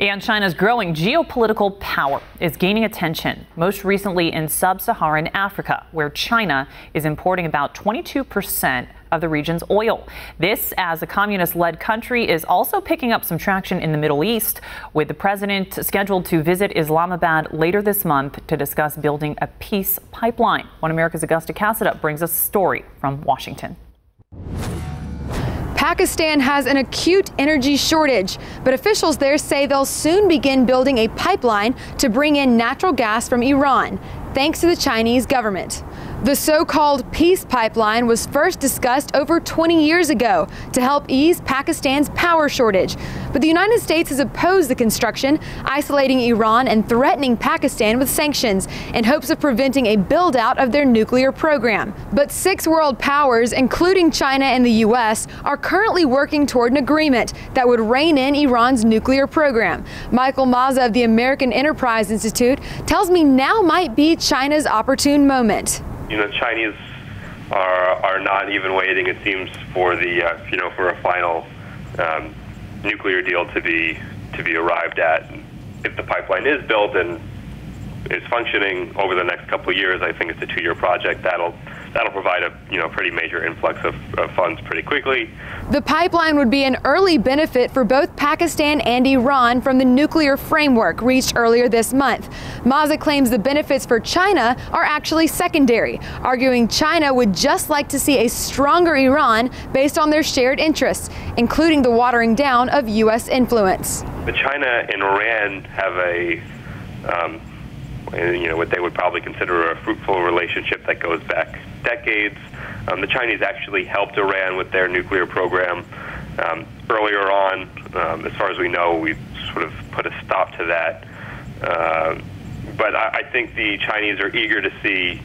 And China's growing geopolitical power is gaining attention, most recently in sub Saharan Africa, where China is importing about 22 percent of the region's oil. This, as the communist led country is also picking up some traction in the Middle East, with the president scheduled to visit Islamabad later this month to discuss building a peace pipeline. One America's Augusta Cassada brings a story from Washington. Pakistan has an acute energy shortage, but officials there say they'll soon begin building a pipeline to bring in natural gas from Iran, thanks to the Chinese government. The so-called peace pipeline was first discussed over 20 years ago to help ease Pakistan's power shortage. But the United States has opposed the construction, isolating Iran and threatening Pakistan with sanctions in hopes of preventing a build out of their nuclear program. But six world powers, including China and the U.S., are currently working toward an agreement that would rein in Iran's nuclear program. Michael Mazza of the American Enterprise Institute tells me now might be China's opportune moment you know, Chinese are are not even waiting. It seems for the uh, you know for a final um, nuclear deal to be to be arrived at. If the pipeline is built and is functioning over the next couple of years, I think it's a two-year project. That'll that'll provide a you know pretty major influx of, of, funds pretty quickly. The pipeline would be an early benefit for both Pakistan and Iran from the nuclear framework reached earlier this month. Mazza claims the benefits for China are actually secondary, arguing China would just like to see a stronger Iran based on their shared interests, including the watering down of U.S. influence. But China and Iran have a um, you know what they would probably consider a fruitful relationship that goes back decades. Um, the Chinese actually helped Iran with their nuclear program um, earlier on. Um, as far as we know, we sort of put a stop to that. Uh, but I, I think the Chinese are eager to see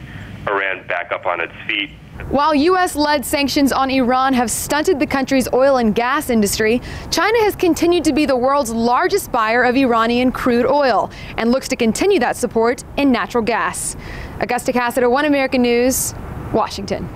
Iran back up on its feet. While U.S. led sanctions on Iran have stunted the country's oil and gas industry, China has continued to be the world's largest buyer of Iranian crude oil and looks to continue that support in natural gas. Augusta Cassada, One American News, Washington.